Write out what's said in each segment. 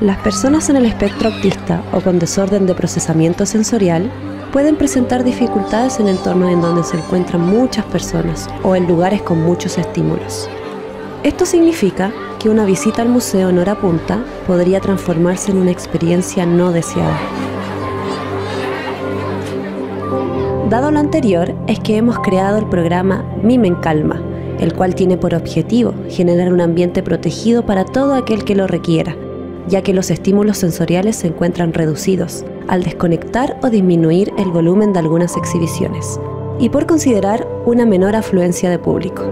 Las personas en el espectro autista o con desorden de procesamiento sensorial pueden presentar dificultades en entornos en donde se encuentran muchas personas o en lugares con muchos estímulos. Esto significa que una visita al museo en hora punta podría transformarse en una experiencia no deseada. Dado lo anterior, es que hemos creado el programa Mime en Calma, el cual tiene por objetivo generar un ambiente protegido para todo aquel que lo requiera, ya que los estímulos sensoriales se encuentran reducidos al desconectar o disminuir el volumen de algunas exhibiciones, y por considerar una menor afluencia de público.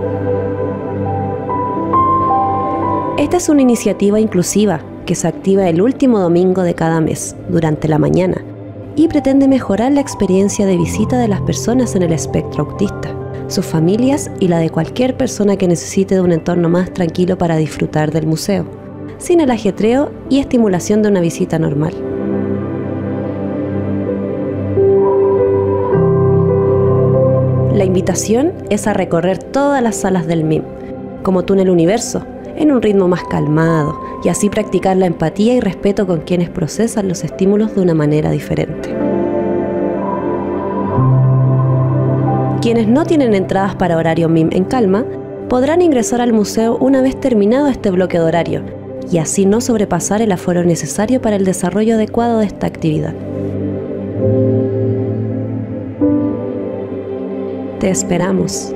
Esta es una iniciativa inclusiva que se activa el último domingo de cada mes, durante la mañana, y pretende mejorar la experiencia de visita de las personas en el espectro autista, sus familias y la de cualquier persona que necesite de un entorno más tranquilo para disfrutar del museo, sin el ajetreo y estimulación de una visita normal. La invitación es a recorrer todas las salas del MIM, como túnel universo, en un ritmo más calmado y así practicar la empatía y respeto con quienes procesan los estímulos de una manera diferente. Quienes no tienen entradas para horario MIM en calma podrán ingresar al museo una vez terminado este bloque de horario y así no sobrepasar el aforo necesario para el desarrollo adecuado de esta actividad. Te esperamos.